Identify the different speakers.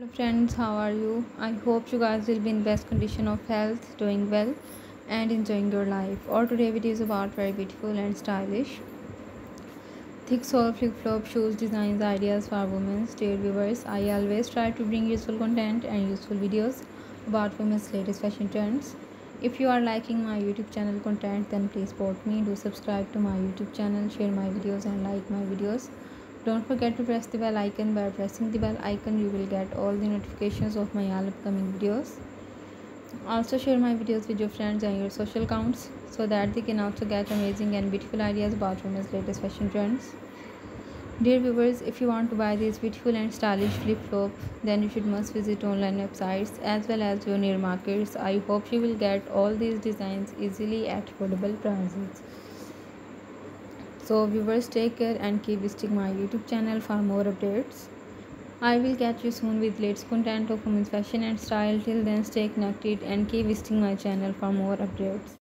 Speaker 1: hello friends how are you? I hope you guys will be in best condition of health doing well and enjoying your life. Or today video is about very beautiful and stylish. Thick sole flip-flop shoes designs ideas for women dear viewers. I always try to bring useful content and useful videos about women's latest fashion trends. If you are liking my youtube channel content then please support me. Do subscribe to my youtube channel share my videos and like my videos don't forget to press the bell icon by pressing the bell icon. You will get all the notifications of my all upcoming videos. Also share my videos with your friends and your social accounts so that they can also get amazing and beautiful ideas about women's latest fashion trends. Dear viewers if you want to buy these beautiful and stylish flip-flop then you should must visit online websites as well as your near markets. I hope you will get all these designs easily at affordable prices so viewers take care and keep visiting my youtube channel for more updates. I will catch you soon with latest content of women's fashion and style. Till then stay connected and keep visiting my channel for more updates